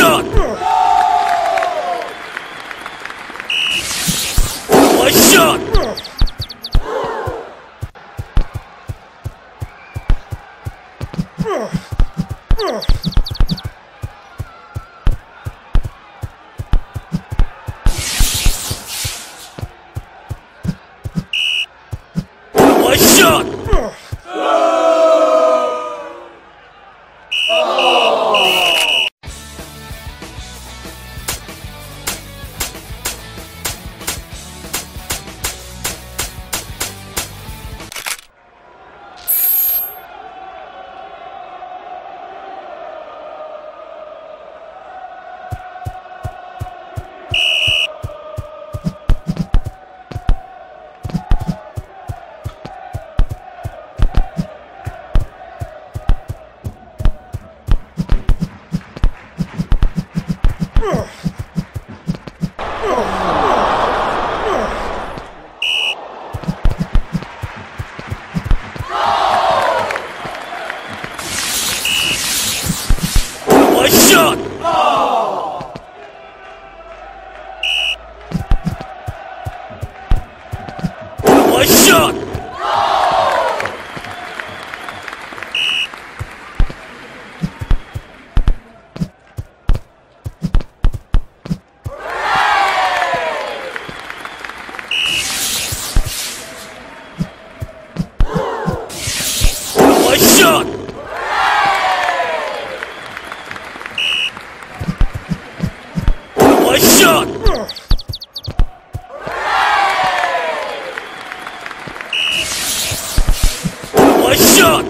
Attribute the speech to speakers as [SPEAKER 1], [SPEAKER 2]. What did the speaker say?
[SPEAKER 1] shot! My shot! One shot! One shot! One shot! One